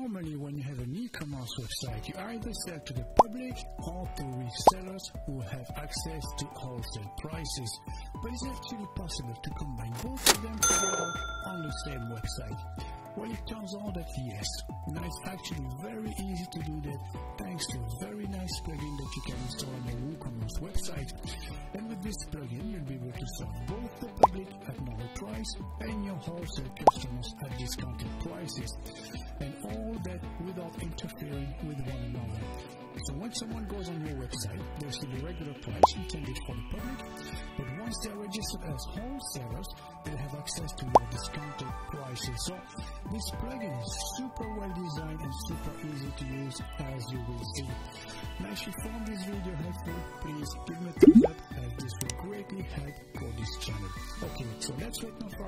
Normally, when you have an e-commerce website, you either sell to the public or to resellers who have access to wholesale prices. But it's actually possible to combine both of them together on the same website. Well, it turns out that yes, now it's actually very easy to do that thanks to a very nice plugin that you can install on your WooCommerce website. And with this plugin, you'll be able to serve both the public at normal and your wholesale customers at discounted prices. And all that without interfering with one another. So when someone goes on your website, they'll see the regular price intended for the public, but once they're registered as wholesalers, they'll have access to more discounted prices. So this plugin is super well designed and super easy to use as you will see. Now if you found this video helpful, please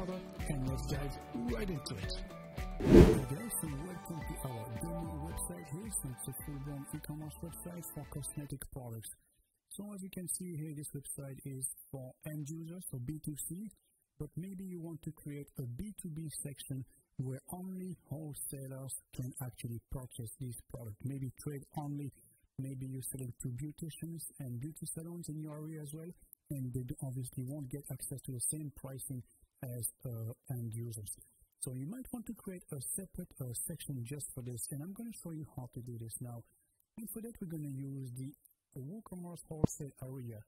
further and let's dive right into it. And welcome to our demo website here. So it's a full-blown e-commerce website for cosmetic products. So as you can see here, this website is for end users, so B2C, but maybe you want to create a B2B section where only wholesalers can actually purchase these products. Maybe trade only, maybe you're selling to beauticians and beauty salons in your area as well, and they obviously won't get access to the same pricing as uh, end users. So you might want to create a separate uh, section just for this, and I'm going to show you how to do this now. And for that, we're going to use the, the WooCommerce wholesale area.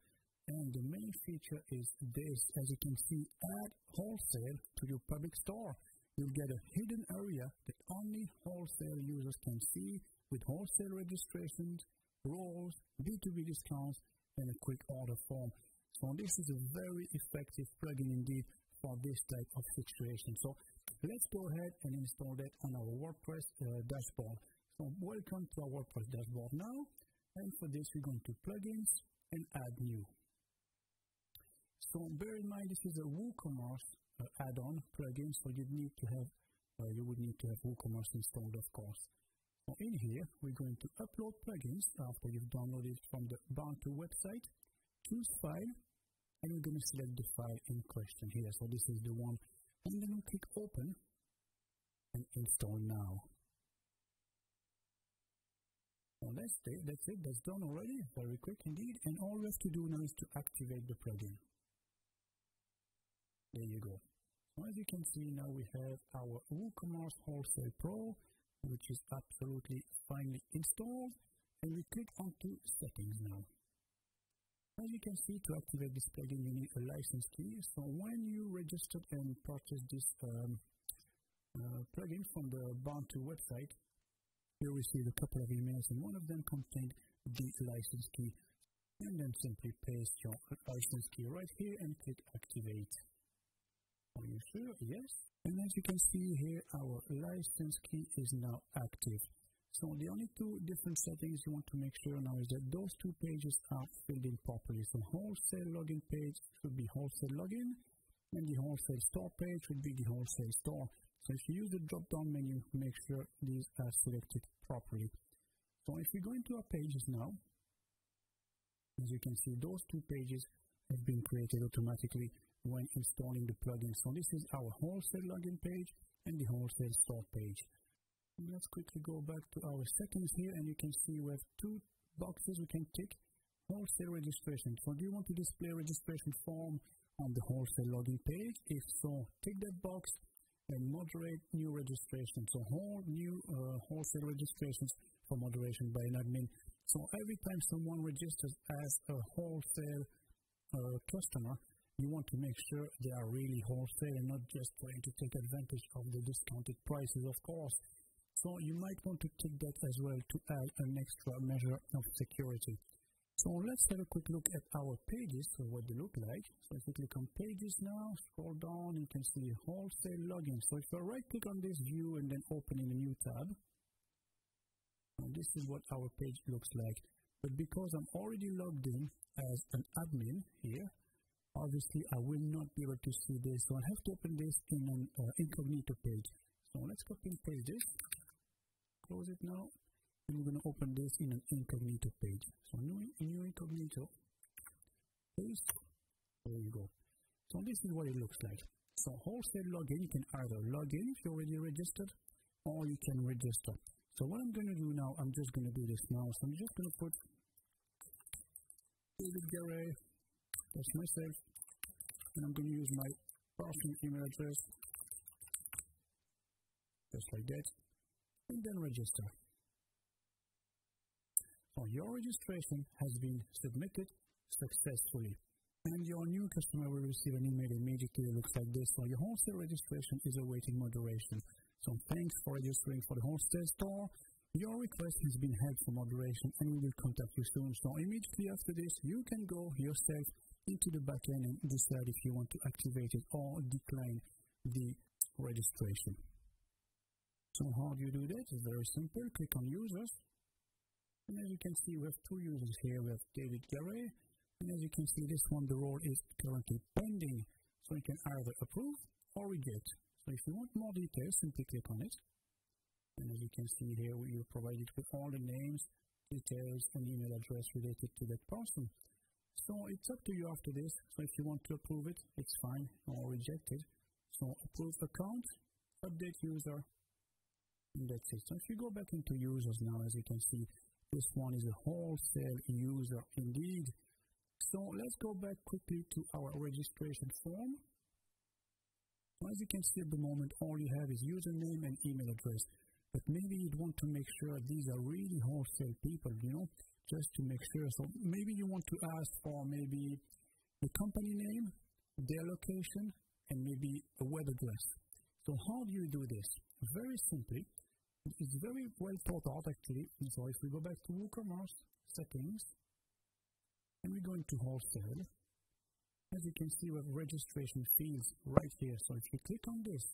And the main feature is this, as you can see, add wholesale to your public store. You'll get a hidden area that only wholesale users can see with wholesale registrations, roles, B2B discounts, and a quick order form. So this is a very effective plugin indeed for this type of situation. So let's go ahead and install that on our WordPress uh, dashboard. So welcome to our WordPress dashboard now. And for this, we're going to plugins and add new. So bear in mind, this is a WooCommerce uh, add-on plugin, so you need to have, uh, you would need to have WooCommerce installed, of course. So in here, we're going to upload plugins after you've downloaded from the Barn2 website. Choose file, and we're going to select the file in question here. So this is the one and then we click open and install now. So that's it, that's it, that's done already, very quick indeed, and all we have to do now is to activate the plugin. There you go. So as you can see now we have our WooCommerce Wholesale Pro, which is absolutely finally installed, and we click onto settings now. As you can see, to activate this plugin, you need a license key. So when you registered and purchased this um, uh, plugin from the Barn2 website, you received a couple of emails, and one of them contained the license key. And then simply paste your license key right here and click activate. Are you sure? Yes. And as you can see here, our license key is now active. So the only two different settings you want to make sure now is that those two pages are filled in properly. So wholesale login page should be wholesale login and the wholesale store page should be the wholesale store. So if you use the drop down menu, make sure these are selected properly. So if we go into our pages now, as you can see, those two pages have been created automatically when installing the plugin. So this is our wholesale login page and the wholesale store page. Let's quickly go back to our settings here and you can see we have two boxes we can tick. Wholesale registration. So do you want to display registration form on the wholesale login page? If so, tick that box and moderate new registration. So whole new uh, wholesale registrations for moderation by an admin. So every time someone registers as a wholesale uh, customer, you want to make sure they are really wholesale and not just trying to take advantage of the discounted prices, of course. So you might want to tick that as well to add an extra measure of security. So let's have a quick look at our pages, so what they look like. So if you click on pages now, scroll down, you can see wholesale login. So if I right click on this view and then open in a new tab, this is what our page looks like. But because I'm already logged in as an admin here, obviously I will not be able to see this. So I have to open this in an uh, incognito page. So let's copy and paste this close it now and we're going to open this in an incognito page. So new, new incognito paste there you go. So this is what it looks like. So wholesale login you can either log in if you're already registered or you can register. So what I'm going to do now, I'm just going to do this now. So I'm just going to put David Garay, that's myself, and I'm going to use my personal email address, just like that, and then register. So your registration has been submitted successfully. And your new customer will receive an email immediately that looks like this. So your wholesale registration is awaiting moderation. So thanks for registering for the wholesale store. Your request has been held for moderation and we will contact you soon. So immediately after this, you can go yourself into the backend and decide if you want to activate it or decline the registration. So how do you do that? It's very simple. Click on users. And as you can see, we have two users here. We have David Garay. And as you can see, this one, the role is currently pending. So you can either approve or reject. So if you want more details, simply click on it. And as you can see here, we are provided with all the names, details, and email address related to that person. So it's up to you after this. So if you want to approve it, it's fine, or reject it. So approve account, update user, that's it. If you go back into users now, as you can see, this one is a wholesale user indeed. So let's go back quickly to our registration form. As you can see at the moment, all you have is username and email address. But maybe you'd want to make sure these are really wholesale people, you know, just to make sure. So maybe you want to ask for maybe the company name, their location, and maybe a web address. So how do you do this? Very simply, it's very well thought out actually. So if we go back to WooCommerce settings, and we go into wholesale, as you can see, we have registration fields right here. So if you click on this,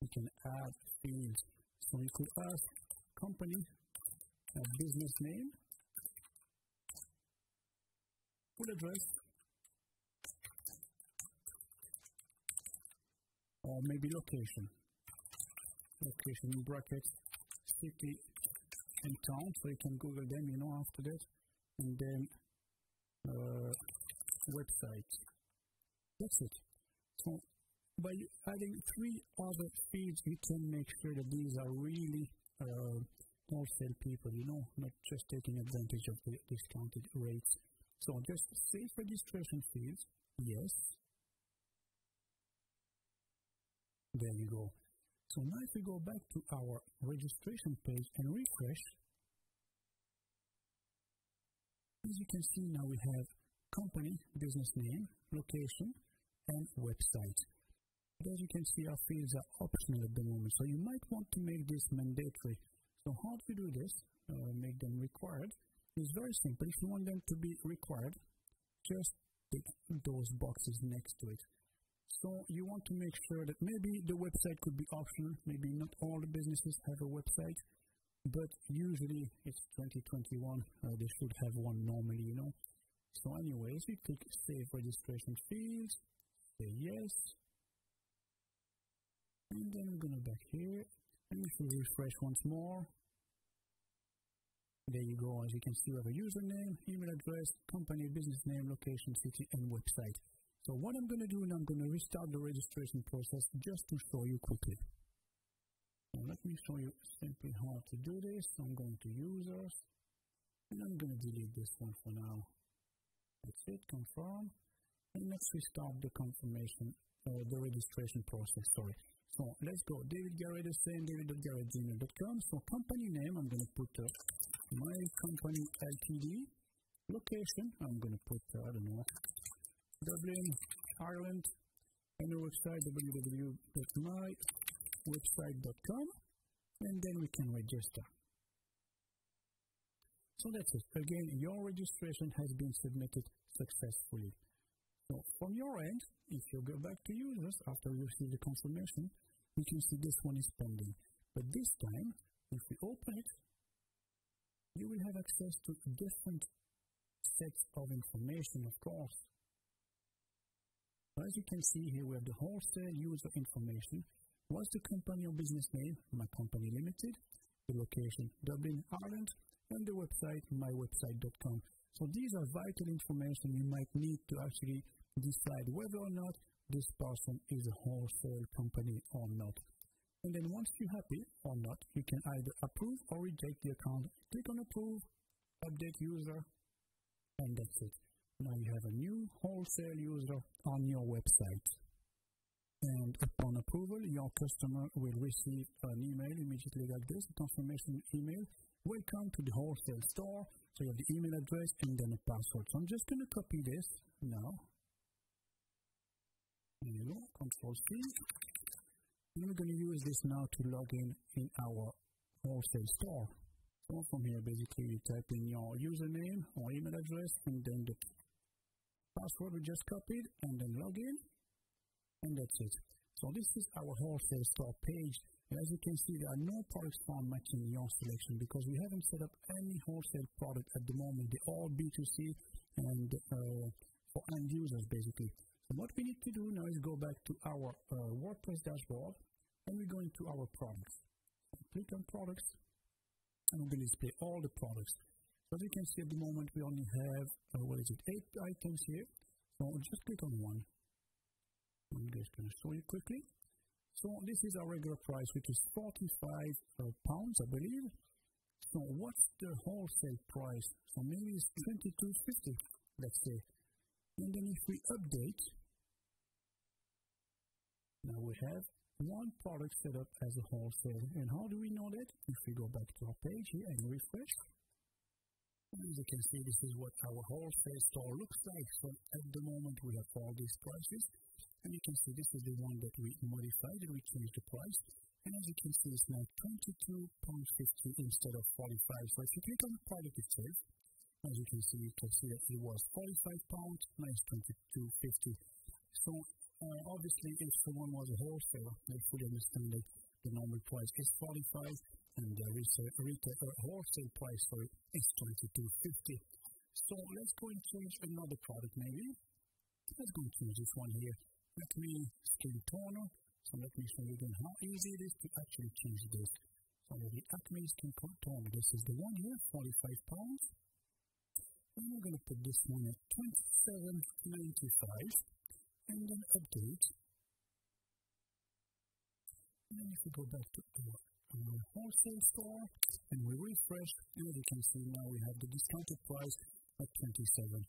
you can add fields. So you could ask company, a business name, full address, or maybe location. Location in brackets, city and town, so you can Google them, you know, after that. And then uh, website. That's it. So by adding three other fields, you can make sure that these are really uh, wholesale people, you know, not just taking advantage of the discounted rates. So just save registration fields, yes. There you go. So now if we go back to our registration page and refresh, as you can see now we have company, business name, location, and website. But as you can see, our fields are optional at the moment, so you might want to make this mandatory. So how do you do this? Uh, make them required. It's very simple. If you want them to be required, just tick those boxes next to it. So you want to make sure that maybe the website could be optional. Maybe not all the businesses have a website, but usually it's 2021. Uh, they should have one normally, you know. So anyways, we click Save Registration Fields, say yes, and then we're gonna back here, and if we refresh once more, there you go, as you can see we have a username, email address, company, business name, location, city, and website. So what I'm gonna do now, I'm gonna restart the registration process just to show you quickly. So let me show you simply how to do this. I'm going to users, and I'm gonna delete this one for now. That's it, confirm. And let's restart the confirmation, or the registration process, sorry. So let's go. David Garay the same, david.garay@gmail.com. So company name, I'm going to put uh, my company LTD. Location, I'm going to put, uh, I don't know, Dublin, Ireland. And the website, www.mywebsite.com. And then we can register. So that's it. Again, your registration has been submitted successfully. So from your end, if you go back to users after you receive the confirmation, you can see this one is pending. But this time, if we open it, you will have access to different sets of information, of course. As you can see here, we have the wholesale user information. What's the company or business name? My Company Limited. The location, Dublin, Ireland and the website mywebsite.com. So these are vital information you might need to actually decide whether or not this person is a wholesale company or not. And then once you're happy or not, you can either approve or reject the account. Click on approve, update user, and that's it. Now you have a new wholesale user on your website. And upon approval, your customer will receive an email immediately like this, a confirmation email. Welcome to the wholesale store. So you have the email address and then a password. So I'm just going to copy this now. Go, Control C. And we're going to use this now to log in in our wholesale store. So from here, basically, you type in your username or email address and then the password we just copied and then log in and that's it. So this is our wholesale store page. And as you can see, there are no products found matching your selection because we haven't set up any wholesale product at the moment. They're all B2C and uh, for end users basically. So what we need to do now is go back to our uh, WordPress dashboard and we go into our products. Click on products and we're going to display all the products. As you can see at the moment we only have, uh, what is it, eight items here. So just click on one I'm just going to show you quickly. So this is our regular price, which is 45 uh, pounds, I believe. So what's the wholesale price? So maybe it's 22.50, let's say. And then if we update, now we have one product set up as a wholesale. And how do we know that? If we go back to our page here and refresh, as you can see, this is what our wholesale store looks like. So at the moment, we have all these prices. And you can see this is the one that we modified and we changed the price. And as you can see, it's now 22.50 instead of 45. So if you click on the product itself, as you can see, you can see that it was 45 pounds, now it's 22.50. So uh, obviously, if someone was a wholesaler, they fully understand that the normal price is 45 and the retail, retail uh, wholesale price for it is 22.50. So let's go and change another product maybe. Let's go and change this one here. Let me skin toner. So let me show you again how easy it is to actually change this. So the Acme skin toner, this is the one here, 45 pounds. And we're going to put this one at 27.95 and then update. And then if we go back to our, our wholesale store and we refresh, and as you can see now we have the discounted price at 27.95.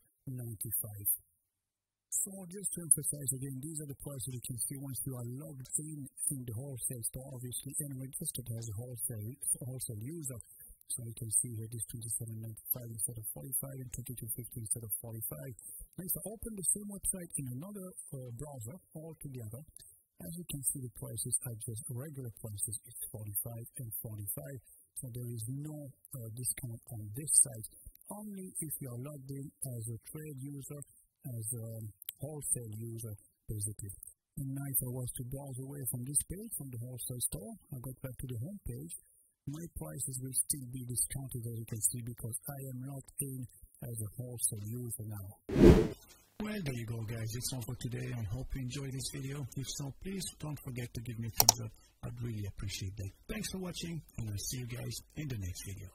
So just to emphasize again, these are the prices you can see once you are logged in in the wholesale store, obviously, and registered as a wholesale, wholesale user. So you can see here this 27.95 instead of 45 and 22.50 instead of 45. Now if I open the same website in another uh, browser altogether, as you can see the prices are just regular prices, it's 45 and 45. So there is no uh, discount on this site. Only if you are logged in as a trade user as a wholesale user, basically. And now if I was to browse away from this page, from the wholesale store, I got back to the home page, my prices will still be discounted as you can see because I am logged in as a wholesale user now. Well, there you go guys, that's all for today. I hope you enjoyed this video. If so, please don't forget to give me a thumbs up. I'd really appreciate that. Thanks for watching and I'll see you guys in the next video.